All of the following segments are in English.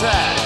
to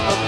man has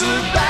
I'm